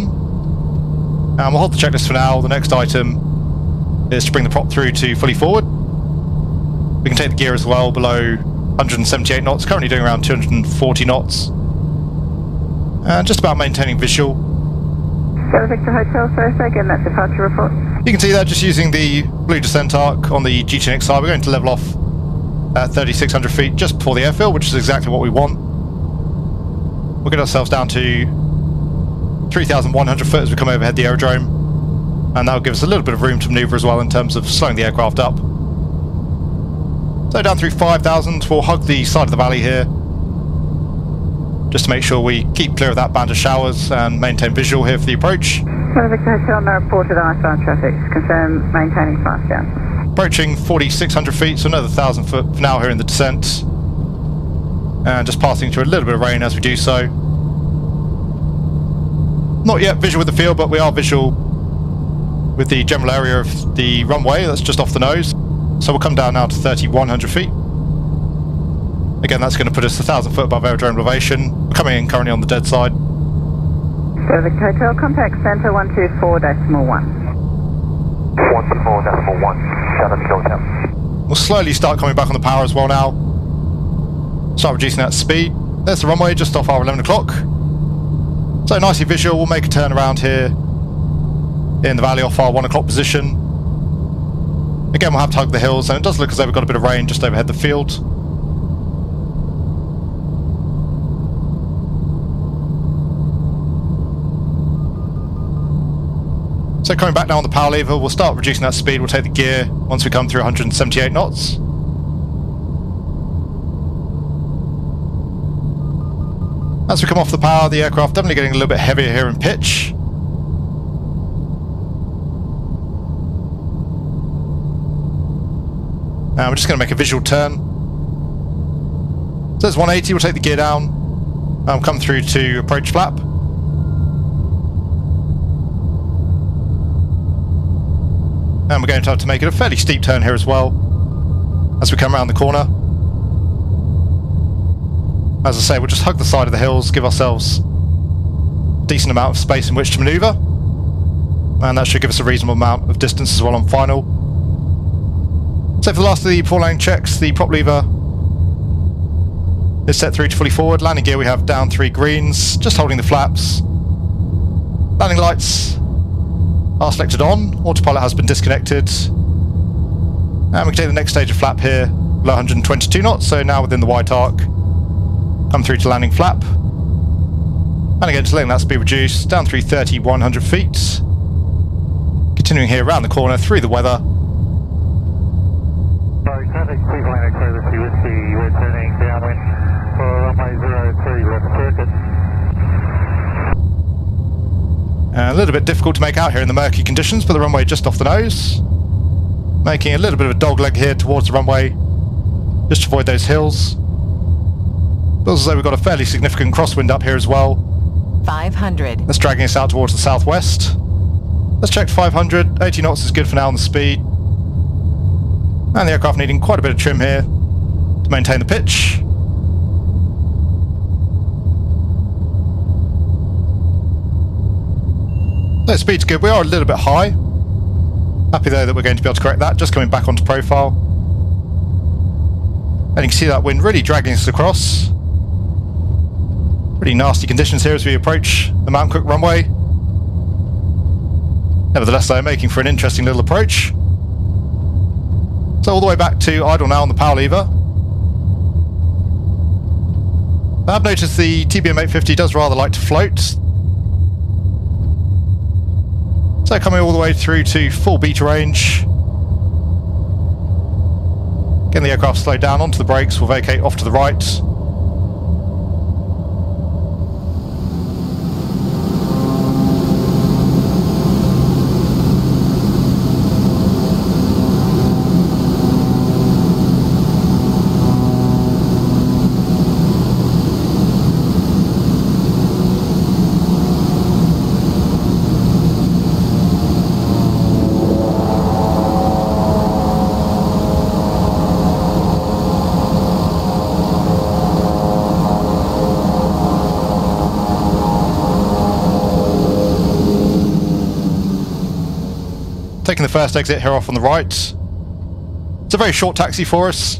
And we'll hold the checklist for now. The next item is to bring the prop through to fully forward. We can take the gear as well below 178 knots, currently doing around 240 knots. And just about maintaining visual.
Go Victor Hotel, sir. Again that departure report.
You can see that just using the blue descent arc on the GTN side, we're going to level off at 3,600 feet just before the airfield, which is exactly what we want. We'll get ourselves down to 3,100 foot as we come overhead the aerodrome, and that'll give us a little bit of room to manoeuvre as well in terms of slowing the aircraft up. So down through 5,000, we'll hug the side of the valley here, just to make sure we keep clear of that band of showers and maintain visual here for the approach.
To Victor Hotel, no reported icebound traffic. Confirm maintaining fast down.
Approaching 4,600 feet, so another 1,000 foot for now here in the descent. And just passing through a little bit of rain as we do so. Not yet visual with the field, but we are visual with the general area of the runway that's just off the nose. So we'll come down now to 3,100 feet. Again, that's going to put us 1,000 foot above aerodrome elevation. We're coming in currently on the dead side.
Go to Victor Hotel, contact centre 124 decimal 1.
124 decimal 1, Shadow Hotel.
We'll slowly start coming back on the power as well now. Start reducing that speed. There's the runway just off our 11 o'clock. So nicely visual, we'll make a turn around here in the valley off our 1 o'clock position. Again, we'll have to hug the hills, and it does look as though we've got a bit of rain just overhead the field. So coming back now on the power lever, we'll start reducing that speed. We'll take the gear once we come through 178 knots. As we come off the power, the aircraft definitely getting a little bit heavier here in pitch. Now we're just going to make a visual turn. So there's 180, we'll take the gear down. Um, come through to approach flap. And we're going to have to make it a fairly steep turn here as well as we come around the corner. As I say, we'll just hug the side of the hills, give ourselves a decent amount of space in which to manoeuvre. And that should give us a reasonable amount of distance as well on final. So for the last of the four landing checks, the prop lever is set through to fully forward. Landing gear we have down three greens, just holding the flaps. Landing lights are selected on, autopilot has been disconnected. And we can take the next stage of flap here, below 122 knots, so now within the white arc. Come through to landing flap. And again, to letting that speed reduce, down through 30, 100 feet. Continuing here around the corner, through the weather.
Sorry, traffic, please land Whiskey, we're turning downwind for runway 03 left circuit.
Uh, a little bit difficult to make out here in the murky conditions, but the runway just off the nose. Making a little bit of a dog leg here towards the runway, just to avoid those hills. Feels as though we've got a fairly significant crosswind up here as well.
500.
That's dragging us out towards the southwest. Let's check 500. 80 knots is good for now on the speed. And the aircraft needing quite a bit of trim here to maintain the pitch. So speed's good. We are a little bit high. Happy though that we're going to be able to correct that. Just coming back onto profile. And you can see that wind really dragging us across. Pretty nasty conditions here as we approach the Mount Cook runway. Nevertheless though, making for an interesting little approach. So all the way back to idle now on the power lever. I have noticed the TBM 850 does rather like to float. So coming all the way through to full beta range. Getting the aircraft slowed down onto the brakes, we'll vacate off to the right. Taking the first exit here off on the right. It's a very short taxi for us.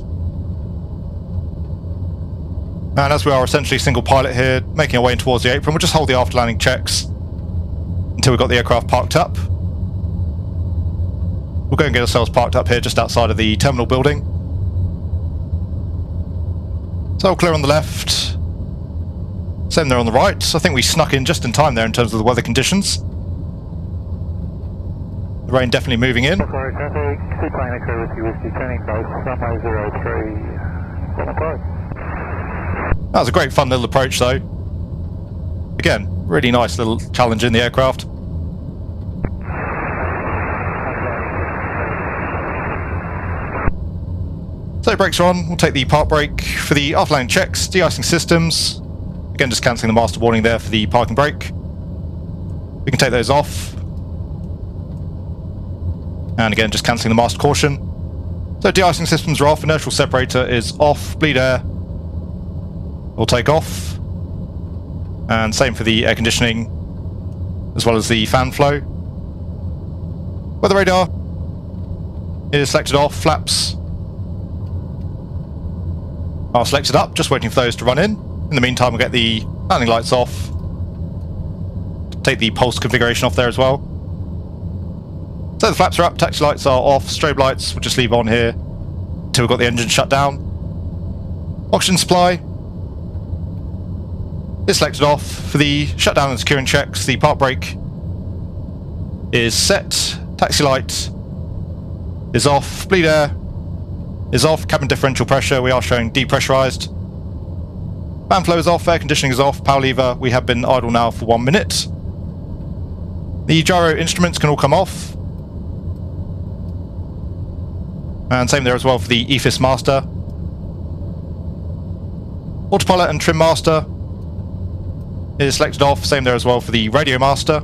And as we are essentially single pilot here, making our way in towards the apron, we'll just hold the after landing checks until we've got the aircraft parked up. We'll go and get ourselves parked up here just outside of the terminal building. So clear on the left. Same there on the right. I think we snuck in just in time there in terms of the weather conditions. Rain definitely moving in.
Sorry, traffic, seaplane X-ray whiskey whiskey, turning base, runway 03, one approach.
That was a great fun little approach though. Again, really nice little challenge in the aircraft. So brakes are on, we'll take the park brake for the landing checks, de-icing systems. Again, just cancelling the master warning there for the parking brake. We can take those off. And again, just cancelling the master caution. So de-icing systems are off, inertial separator is off, bleed air will take off. And same for the air conditioning, as well as the fan flow. Weather radar is selected off, flaps are selected up, just waiting for those to run in. In the meantime, we'll get the landing lights off. Take the pulse configuration off there as well. So the flaps are up, taxi lights are off, strobe lights we'll just leave on here until we've got the engine shut down. Oxygen supply is selected off. For the shutdown and securing checks, the park brake is set, taxi light is off, bleed air is off, cabin differential pressure, we are showing depressurized. Fan flow is off, air conditioning is off, power lever, we have been idle now for one minute. The gyro instruments can all come off. And same there as well for the EFIS master. Autopilot and trim master is selected off, same there as well for the radio master.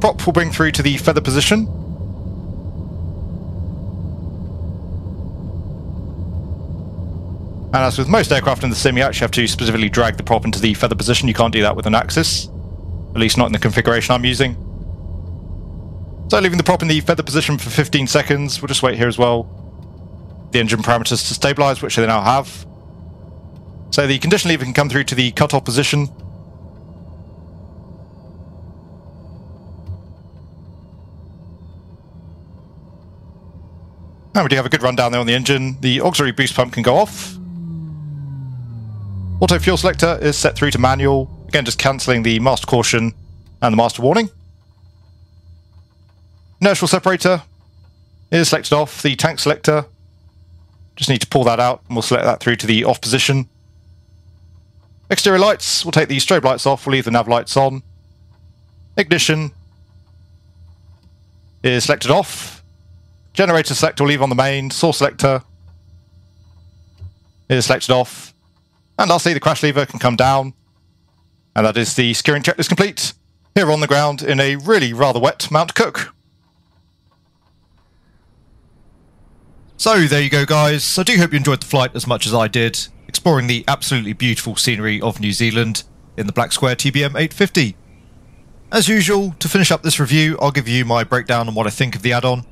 Prop will bring through to the feather position. And as with most aircraft in the sim, you actually have to specifically drag the prop into the feather position. You can't do that with an axis. At least not in the configuration I'm using. So leaving the prop in the feather position for 15 seconds. We'll just wait here as well. The engine parameters to stabilize, which they now have. So the condition lever can come through to the cutoff position. And we do have a good run down there on the engine. The auxiliary boost pump can go off. Auto fuel selector is set through to manual. Again, just cancelling the master caution and the master warning. Inertial separator is selected off. The tank selector, just need to pull that out and we'll select that through to the off position. Exterior lights, we'll take the strobe lights off, we'll leave the nav lights on. Ignition is selected off. Generator selector will leave on the main. Source selector is selected off. And lastly, the crash lever can come down. And that is the securing checklist complete. Here on the ground in a really rather wet Mount Cook. So there you go guys, I do hope you enjoyed the flight as much as I did, exploring the absolutely beautiful scenery of New Zealand in the Black Square TBM 850. As usual, to finish up this review, I'll give you my breakdown on what I think of the add-on.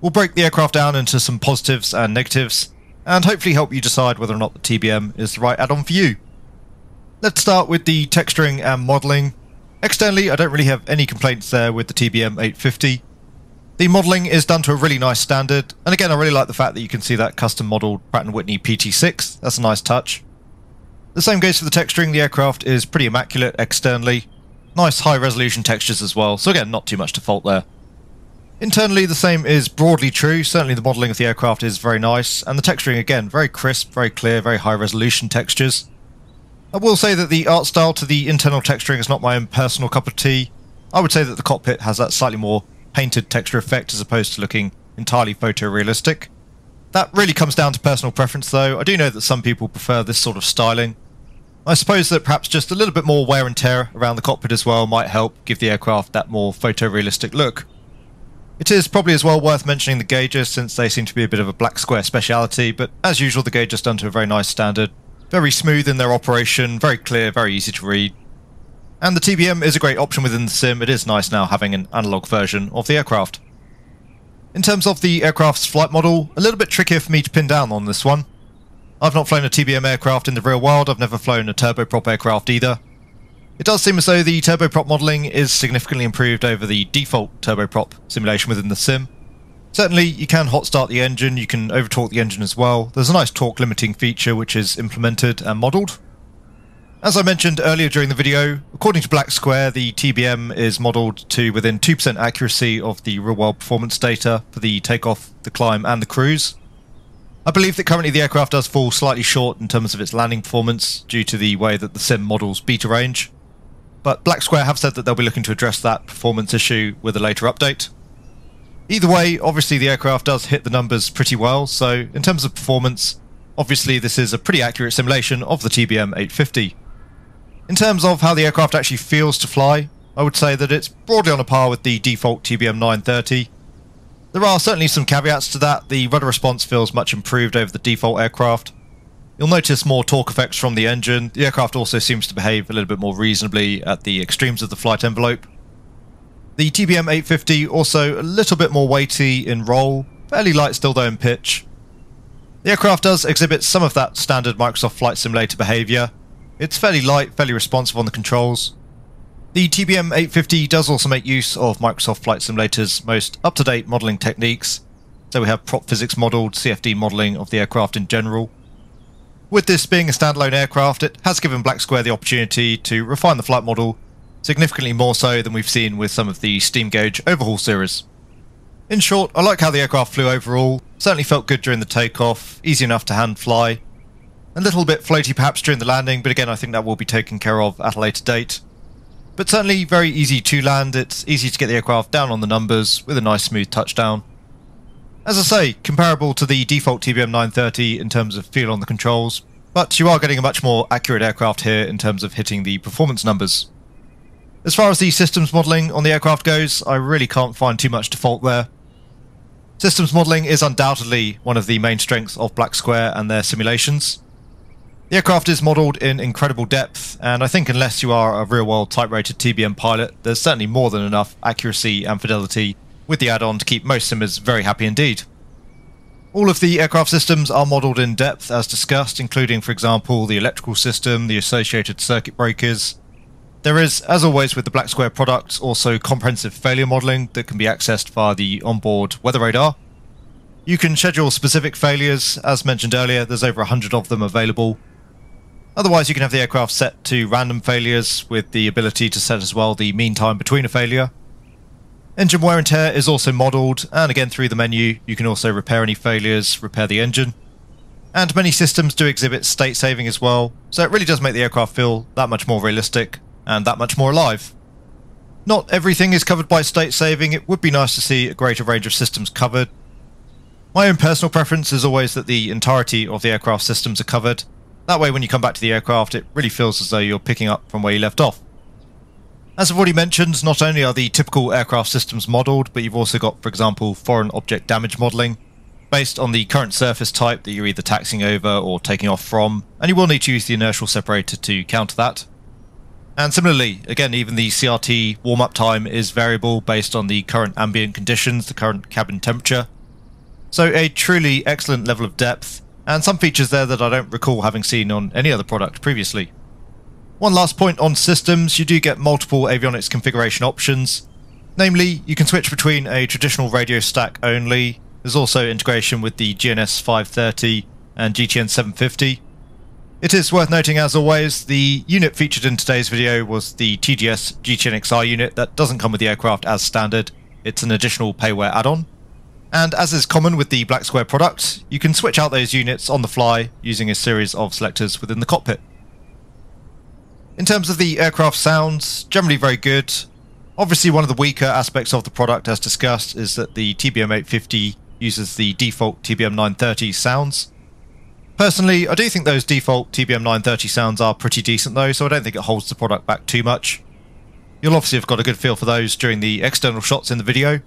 We'll break the aircraft down into some positives and negatives, and hopefully help you decide whether or not the TBM is the right add-on for you. Let's start with the texturing and modelling. Externally, I don't really have any complaints there with the TBM 850. The modelling is done to a really nice standard, and again I really like the fact that you can see that custom modelled Pratt & Whitney PT6, that's a nice touch. The same goes for the texturing, the aircraft is pretty immaculate externally. Nice high resolution textures as well, so again not too much to fault there. Internally the same is broadly true, certainly the modelling of the aircraft is very nice, and the texturing again very crisp, very clear, very high resolution textures. I will say that the art style to the internal texturing is not my own personal cup of tea. I would say that the cockpit has that slightly more painted texture effect as opposed to looking entirely photorealistic. That really comes down to personal preference though. I do know that some people prefer this sort of styling. I suppose that perhaps just a little bit more wear and tear around the cockpit as well might help give the aircraft that more photorealistic look. It is probably as well worth mentioning the gauges since they seem to be a bit of a black square speciality, but as usual the gauge is done to a very nice standard. Very smooth in their operation, very clear, very easy to read. And the TBM is a great option within the sim, it is nice now having an analogue version of the aircraft. In terms of the aircraft's flight model, a little bit trickier for me to pin down on this one. I've not flown a TBM aircraft in the real world, I've never flown a turboprop aircraft either. It does seem as though the turboprop modelling is significantly improved over the default turboprop simulation within the sim. Certainly, you can hot start the engine, you can overtorque the engine as well. There's a nice torque limiting feature which is implemented and modelled. As I mentioned earlier during the video, according to Black Square, the TBM is modelled to within 2% accuracy of the real-world performance data for the takeoff, the climb and the cruise. I believe that currently the aircraft does fall slightly short in terms of its landing performance due to the way that the sim models beta range. But Black Square have said that they'll be looking to address that performance issue with a later update. Either way, obviously the aircraft does hit the numbers pretty well, so in terms of performance, obviously this is a pretty accurate simulation of the TBM 850. In terms of how the aircraft actually feels to fly, I would say that it's broadly on a par with the default TBM 930. There are certainly some caveats to that, the rudder response feels much improved over the default aircraft. You'll notice more torque effects from the engine, the aircraft also seems to behave a little bit more reasonably at the extremes of the flight envelope. The TBM 850 also a little bit more weighty in roll, fairly light still though in pitch. The aircraft does exhibit some of that standard Microsoft Flight Simulator behaviour, it's fairly light, fairly responsive on the controls. The TBM 850 does also make use of Microsoft Flight Simulator's most up-to-date modelling techniques, so we have prop physics modelled CFD modelling of the aircraft in general. With this being a standalone aircraft, it has given Black Square the opportunity to refine the flight model significantly more so than we've seen with some of the Steam Gauge overhaul series. In short, I like how the aircraft flew overall, certainly felt good during the takeoff, easy enough to hand fly, a little bit floaty perhaps during the landing, but again I think that will be taken care of at a later date. But certainly very easy to land, it's easy to get the aircraft down on the numbers with a nice smooth touchdown. As I say, comparable to the default TBM 930 in terms of feel on the controls, but you are getting a much more accurate aircraft here in terms of hitting the performance numbers. As far as the systems modelling on the aircraft goes, I really can't find too much to fault there. Systems modelling is undoubtedly one of the main strengths of Black Square and their simulations. The aircraft is modelled in incredible depth, and I think unless you are a real-world type-rated TBM pilot, there's certainly more than enough accuracy and fidelity with the add-on to keep most simmers very happy indeed. All of the aircraft systems are modelled in depth as discussed, including for example the electrical system, the associated circuit breakers. There is, as always with the Black Square products, also comprehensive failure modelling that can be accessed via the onboard weather radar. You can schedule specific failures, as mentioned earlier, there's over 100 of them available, Otherwise, you can have the aircraft set to random failures with the ability to set as well the mean time between a failure. Engine wear and tear is also modelled, and again through the menu you can also repair any failures, repair the engine. And many systems do exhibit state saving as well, so it really does make the aircraft feel that much more realistic and that much more alive. Not everything is covered by state saving, it would be nice to see a greater range of systems covered. My own personal preference is always that the entirety of the aircraft systems are covered, that way when you come back to the aircraft it really feels as though you're picking up from where you left off. As I've already mentioned, not only are the typical aircraft systems modelled, but you've also got, for example, foreign object damage modelling, based on the current surface type that you're either taxing over or taking off from, and you will need to use the inertial separator to counter that. And similarly, again, even the CRT warm-up time is variable based on the current ambient conditions, the current cabin temperature. So a truly excellent level of depth, and some features there that I don't recall having seen on any other product previously. One last point on systems, you do get multiple avionics configuration options. Namely, you can switch between a traditional radio stack only, there's also integration with the GNS 530 and GTN 750. It is worth noting as always, the unit featured in today's video was the TDS GTNXI unit that doesn't come with the aircraft as standard, it's an additional payware add-on. And as is common with the Black Square product, you can switch out those units on the fly using a series of selectors within the cockpit. In terms of the aircraft sounds, generally very good. Obviously one of the weaker aspects of the product as discussed is that the TBM850 uses the default TBM930 sounds. Personally, I do think those default TBM930 sounds are pretty decent though, so I don't think it holds the product back too much. You'll obviously have got a good feel for those during the external shots in the video,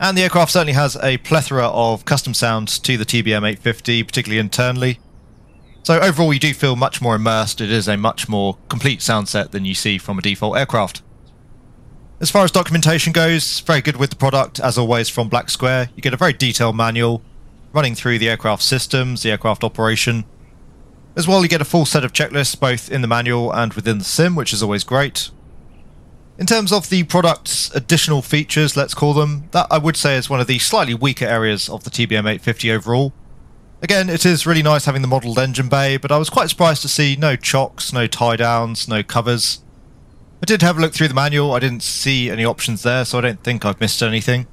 and the aircraft certainly has a plethora of custom sounds to the TBM 850, particularly internally. So overall you do feel much more immersed, it is a much more complete sound set than you see from a default aircraft. As far as documentation goes, very good with the product, as always from Black Square. You get a very detailed manual, running through the aircraft systems, the aircraft operation. As well, you get a full set of checklists both in the manual and within the sim, which is always great. In terms of the product's additional features, let's call them, that I would say is one of the slightly weaker areas of the TBM 850 overall. Again, it is really nice having the modelled engine bay, but I was quite surprised to see no chocks, no tie downs, no covers. I did have a look through the manual, I didn't see any options there, so I don't think I've missed anything.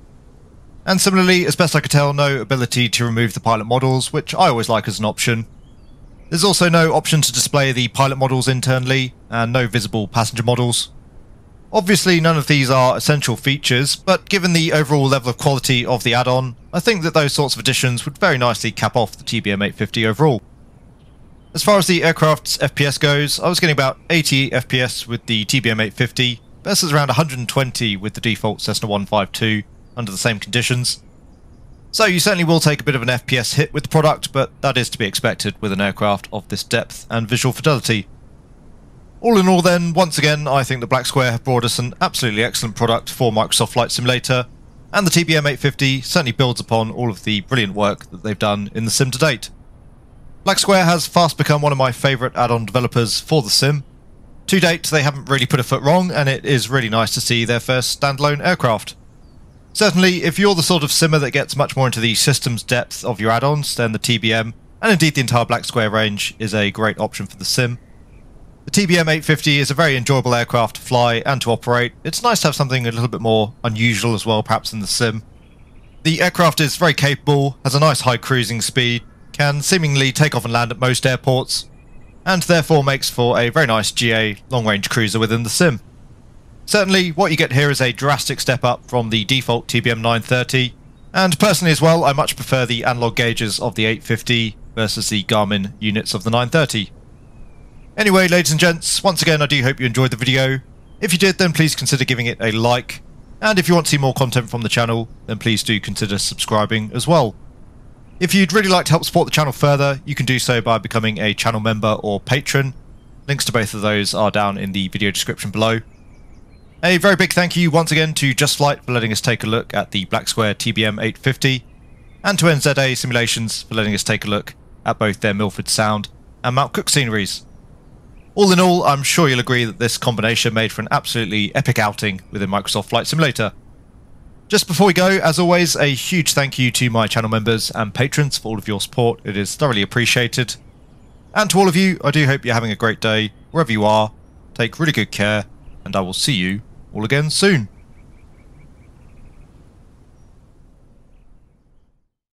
And similarly, as best I could tell, no ability to remove the pilot models, which I always like as an option. There's also no option to display the pilot models internally, and no visible passenger models. Obviously none of these are essential features, but given the overall level of quality of the add-on, I think that those sorts of additions would very nicely cap off the TBM 850 overall. As far as the aircraft's FPS goes, I was getting about 80 FPS with the TBM 850 versus around 120 with the default Cessna 152 under the same conditions. So you certainly will take a bit of an FPS hit with the product, but that is to be expected with an aircraft of this depth and visual fidelity. All in all then, once again, I think the Black Square have brought us an absolutely excellent product for Microsoft Flight Simulator, and the TBM 850 certainly builds upon all of the brilliant work that they've done in the sim to date. Black Square has fast become one of my favourite add-on developers for the sim. To date, they haven't really put a foot wrong, and it is really nice to see their first standalone aircraft. Certainly, if you're the sort of simmer that gets much more into the systems depth of your add-ons, then the TBM, and indeed the entire Black Square range, is a great option for the sim. The TBM 850 is a very enjoyable aircraft to fly and to operate. It's nice to have something a little bit more unusual as well, perhaps in the sim. The aircraft is very capable, has a nice high cruising speed, can seemingly take off and land at most airports, and therefore makes for a very nice GA long-range cruiser within the sim. Certainly, what you get here is a drastic step up from the default TBM 930, and personally as well, I much prefer the analog gauges of the 850 versus the Garmin units of the 930. Anyway, ladies and gents, once again, I do hope you enjoyed the video. If you did, then please consider giving it a like, and if you want to see more content from the channel, then please do consider subscribing as well. If you'd really like to help support the channel further, you can do so by becoming a channel member or patron. Links to both of those are down in the video description below. A very big thank you once again to Just Flight for letting us take a look at the Black Square TBM 850, and to NZA Simulations for letting us take a look at both their Milford Sound and Mount Cook sceneries. All in all, I'm sure you'll agree that this combination made for an absolutely epic outing within Microsoft Flight Simulator. Just before we go, as always, a huge thank you to my channel members and patrons for all of your support. It is thoroughly appreciated. And to all of you, I do hope you're having a great day wherever you are. Take really good care, and I will see you all again soon.